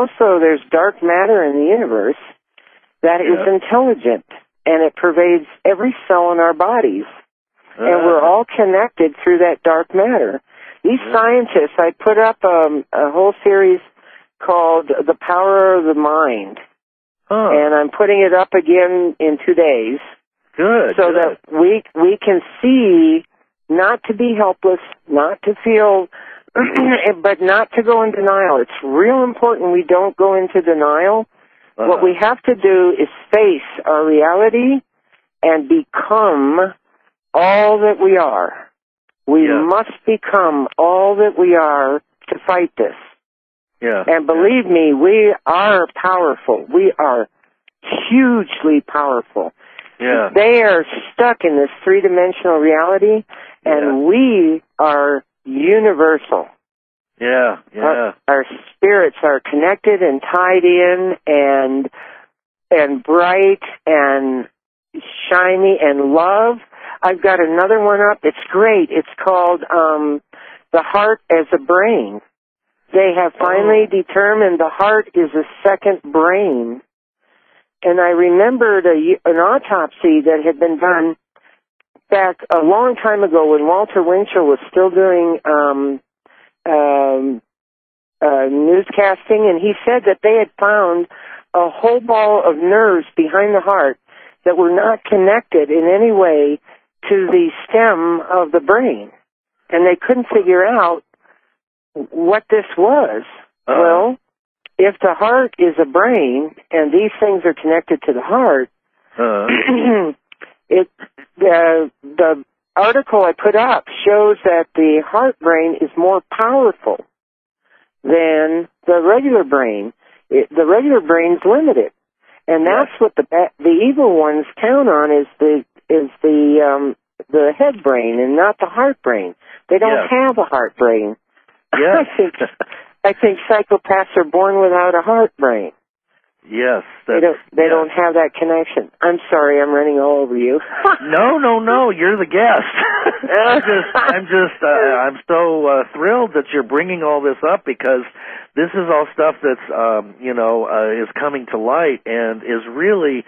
also there's dark matter in the universe that is Yeah. intelligent and it pervades every cell in our bodies. and we're Uh, all connected through that dark matter. These Yeah. scientists, I put up um, a whole series called The Power of the Mind, huh. and I'm putting it up again in two days good. so good. that we we can see not to be helpless, not to feel, but not to go in denial. It's real important we don't go into denial. What Uh-huh. we have to do is face our reality and become all that we are. We Yeah. must become all that we are to fight this. yeah. And believe me, we are powerful. We are hugely powerful. Yeah. They are stuck in this three dimensional reality, and Yeah. we are universal. Yeah. Yeah. Our, our spirits are connected and tied in and and bright and shiny and love. I've got another one up. It's great. It's called um The Heart as a Brain. They have finally determined the heart is a second brain. And I remembered a, an autopsy that had been done back a long time ago when Walter Winchell was still doing um um, uh, newscasting, and he said that they had found a whole ball of nerves behind the heart that were not connected in any way to the stem of the brain, and they couldn't figure out what this was. Uh-huh. Well, if the heart is a brain and these things are connected to the heart, Uh, it the the article I put up shows that the heart brain is more powerful than the regular brain. It, the regular brain's limited, and that's what the the evil ones count on is the is the um the head brain and not the heart brain. They don't Yeah. have a heart brain. yes. I think I think psychopaths are born without a heart brain. Yes. They don't they yeah. don't have that connection. I'm sorry, I'm running all over you. No, no, no. You're the guest. I'm just, I'm just, uh, I'm so uh, thrilled that you're bringing all this up because this is all stuff that's, um, you know, uh, is coming to light and is really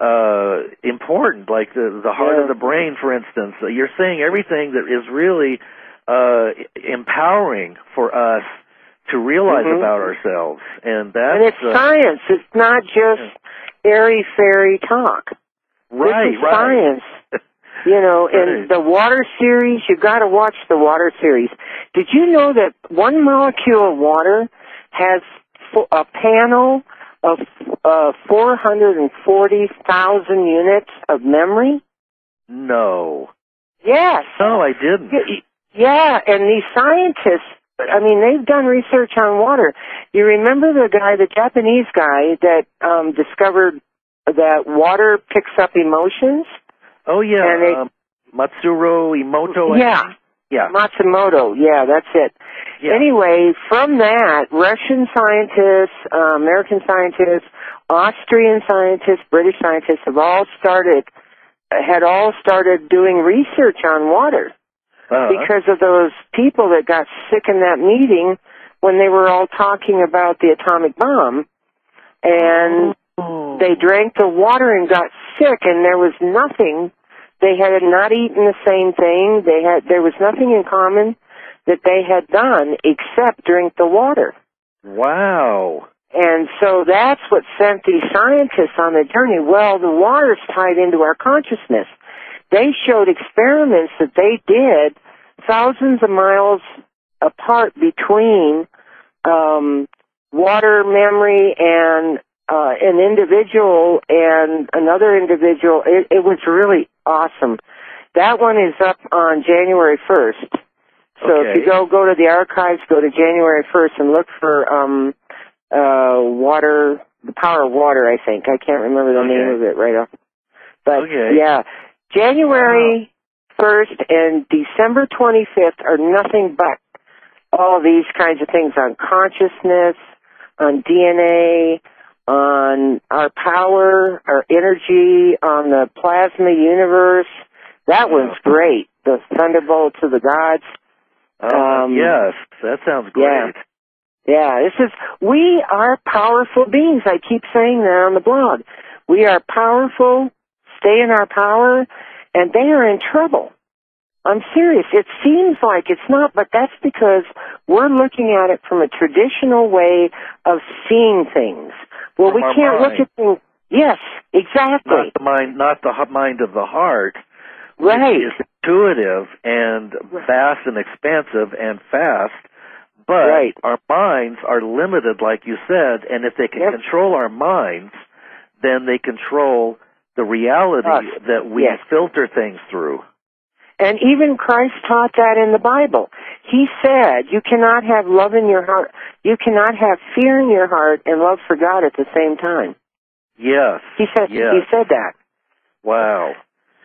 uh, important. Like the the heart Yeah. of the brain, for instance. You're saying everything that is really uh, empowering for us to realize Mhm. about ourselves, and that's and it's uh, science. It's not just airy fairy talk. right, this is right. science. You know, in Right. the water series, you got to watch the water series. Did you know that one molecule of water has a panel of uh, 440,000 units of memory? No, Yes. no, I didn't. Yeah, and these scientists, I mean, they've done research on water. You remember the guy, the Japanese guy that um, discovered that water picks up emotions? Oh yeah, And they- um, Masaru Emoto. Yeah. yeah, Matsumoto, yeah, that's it. yeah. Anyway, from that, Russian scientists, uh, American scientists, Austrian scientists, British scientists have all started, had all started doing research on water. Uh-huh. because of those people that got sick in that meeting when they were all talking about the atomic bomb and Oh. they drank the water and got sick and there was nothing they had not eaten the same thing they had there was nothing in common that they had done except drink the water wow. and so that's what sent these scientists on the journey. Well, the water's tied into our consciousness. They showed experiments that they did thousands of miles apart between um, water memory and uh, an individual and another individual. It, it was really awesome. That one is up on January 1st. So if you go go to the archives, go to January 1st and look for um, uh, water, the power of water. I think I can't remember the name of it right off. But Okay. yeah, January first and December twenty fifth are nothing but all these kinds of things on consciousness, on DNA, on our power, our energy, on the plasma universe. That one's great. The thunderbolt to the gods. Uh, Um, yes, that sounds yeah. great. Yeah, this is, we are powerful beings. I keep saying that on the blog. We are powerful, stay in our power, and they are in trouble. I'm serious. It seems like it's not, but that's because we're looking at it from a traditional way of seeing things. Well, From we can't look at things. Yes, exactly. Not the mind, not the mind of the heart. Right. Is intuitive and vast and expansive and fast. But Right. our minds are limited, like you said, and if they can Yep. control our minds, then they control the reality Us. that we Yes. filter things through. And even Christ taught that in the Bible. He said, you cannot have love in your heart, you cannot have fear in your heart and love for God at the same time. Yes. He said, Yes. he said that. Wow.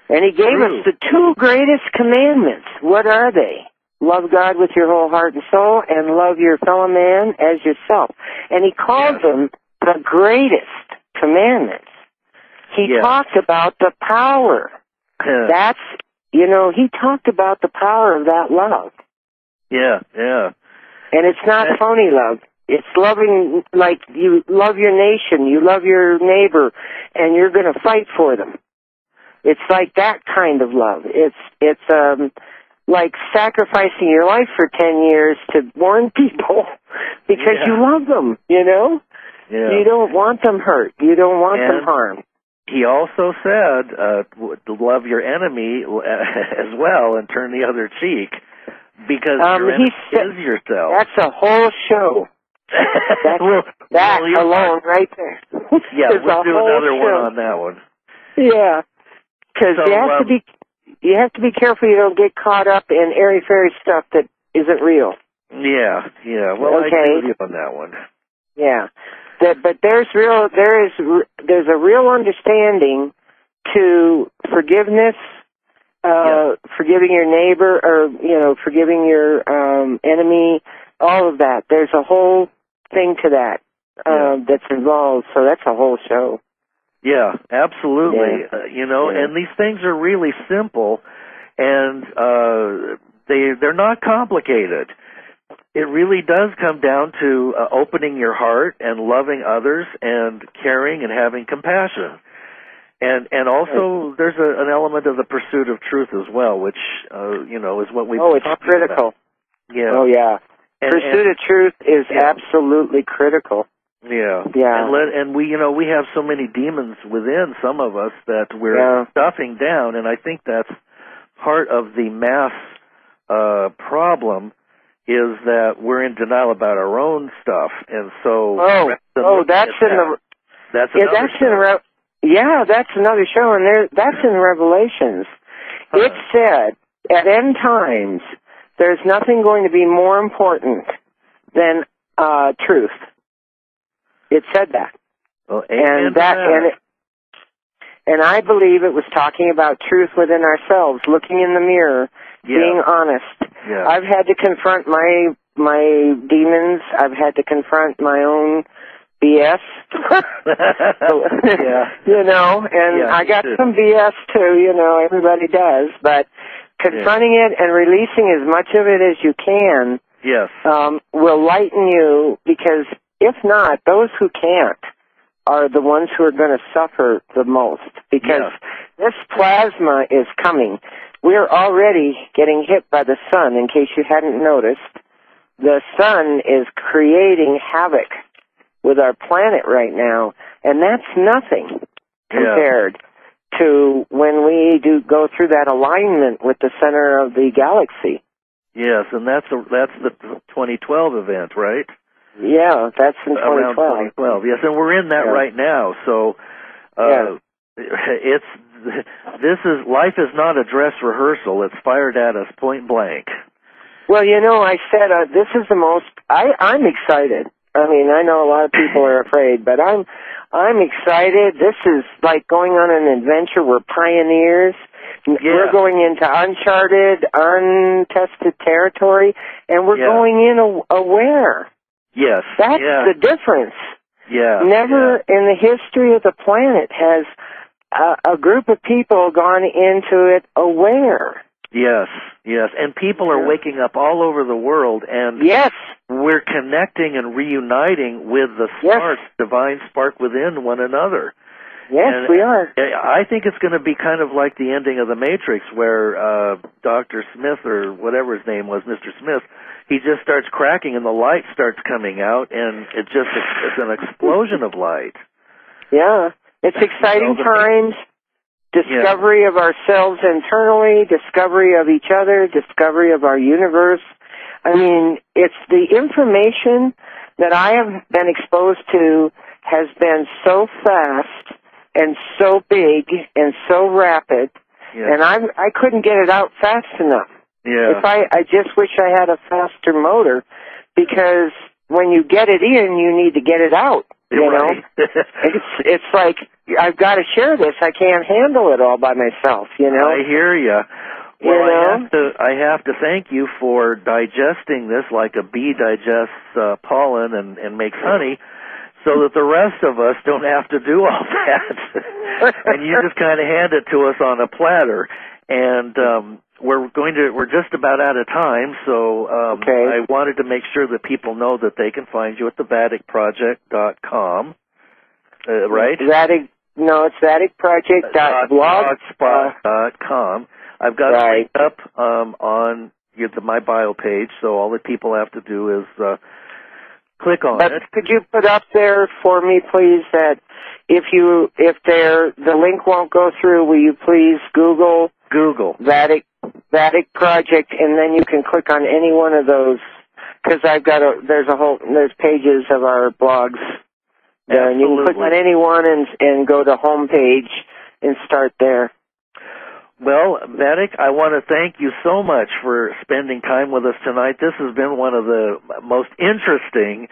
And he gave True. us the two greatest commandments. What are they? Love God with your whole heart and soul and love your fellow man as yourself. And he called Yes. them the greatest commandments. He Yes. talked about the power. That's, you know, he talked about the power of that love. yeah, yeah. And it's not That- phony love. It's loving like you love your nation, you love your neighbor, and you're going to fight for them. It's like that kind of love. It's it's um like sacrificing your life for 10 years to warn people because Yeah. you love them, you know? Yeah. You don't want them hurt. You don't want them harmed. He also said uh, to love your enemy as well and turn the other cheek because Um, your he enemy said- is yourself. That's a whole show. That's, well, that well, alone right there. Yeah, we'll do another one on that one. Yeah, because So, you have um, to be you have to be careful you don't get caught up in airy fairy stuff that isn't real. Yeah, yeah. Well, I Okay. agree with you on that one. Yeah, that but there's real there is there's a real understanding to forgiveness, uh, forgiving your neighbor or you know forgiving your um, enemy, all of that. There's a whole thing to that um, that's involved. So that's a whole show. Yeah, absolutely. Yeah. Uh, you know, Yeah. and these things are really simple, and uh, they they're not complicated. It really does come down to uh, opening your heart and loving others and caring and having compassion. And and also there's a, an element of the pursuit of truth as well, which uh, you know is what we've oh, it's critical. about. Yeah. Oh yeah, And- pursuit and- of truth is Yeah. absolutely critical. Yeah. Yeah. And let, and we you know we have so many demons within some of us that we're Yeah. stuffing down and I think that's part of the mass uh problem is that we're in denial about our own stuff and so Oh, oh, that's in that, the that's yeah, another that's in. Re- yeah, that's another show, and there that's in Revelations. Huh. It said at end times there's nothing going to be more important than uh, truth. It said that, Well, and to that and it, and I believe it was talking about truth within ourselves, looking in the mirror, yeah. being honest. Yeah. I've had to confront my my demons. I've had to confront my own BS. yeah. you know, and Yeah, I got too. some BS too. You know, everybody does, but confronting it and releasing as much of it as you can Yes. um, will lighten you. Because if not, those who can't are the ones who are going to suffer the most. Because this plasma is coming. We're already getting hit by the sun. In case you hadn't noticed, the sun is creating havoc with our planet right now, and that's nothing compared to when we do go through that alignment with the center of the galaxy. Yes, and that's a, that's the 2012 event, right? Yeah, that's in around 2012. 2012. Yes, and we're in that Yeah. right now. So uh, it's this is life is not a dress rehearsal. It's fired at us point blank. Well, you know, I said uh, this is the most. I I'm excited. I mean, I know a lot of people are afraid, but I'm I'm excited. This is like going on an adventure. We're pioneers. We're going into uncharted, untested territory, and we're Yeah. going in a- aware. Yes. That's yeah. the difference. yeah. Never in the history of the planet has a, a group of people gone into it aware. Yes, yes. And people are waking up all over the world and Yes. we're connecting and reuniting with the Yes. divine spark within one another. Yes, And- we are. I think it's going to be kind of like the ending of the Matrix, where uh, Doctor Smith or whatever his name was, Mister Smith, he just starts cracking and the light starts coming out, and it just it's an explosion of light. Yeah. It's exciting times. Discovery of ourselves internally, discovery of each other, discovery of our universe. I mean, it's the information that I have been exposed to has been so fast and so big and so rapid, Yeah, and I I couldn't get it out fast enough. yeah, If I I just wish I had a faster motor because when you get it in, you need to get it out. You know, it's it's like I've got to share this. I can't handle it all by myself. You know. I hear you. You Well, I have to I have to thank you for digesting this like a bee digests uh, pollen and and makes honey, so that the rest of us don't have to do all that. and you just kind of hand it to us on a platter. And um, we're going to we're just about out of time, so um, Okay. I wanted to make sure that people know that they can find you at the com. Uh, right? Vatic. No, it's vaticproject.blog. I've got Right. it linked up um, on the, my bio page, so all that people have to do is uh, click on But it. could you put up there for me, please, that if you if there the link won't go through, will you please Google Google. Vatic Vatic Project, and then you can click on any one of those because I've got a there's a whole there's pages of our blogs. there, and you can click on any one and and go to home page and start there. Well, Vatic, I want to thank you so much for spending time with us tonight. This has been one of the most interesting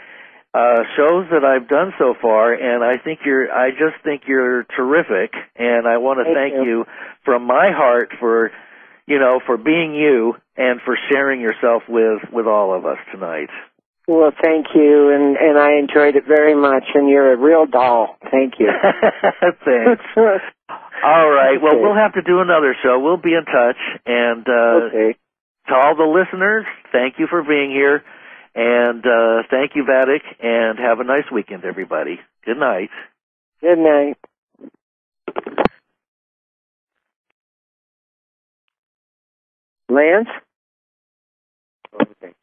uh, shows that I've done so far, and I think you're. I just think you're terrific, and I want to Thank thank you. you from my heart for, you know, for being you and for sharing yourself with with all of us tonight. Well, thank you, and and I enjoyed it very much, and you're a real doll. Thank you. Thanks. All right. Well, we'll have to do another show. We'll be in touch, and uh, okay. to all the listeners, thank you for being here. And uh, thank you, Vatic, and have a nice weekend, everybody. Good night. Good night. Lance? Okay.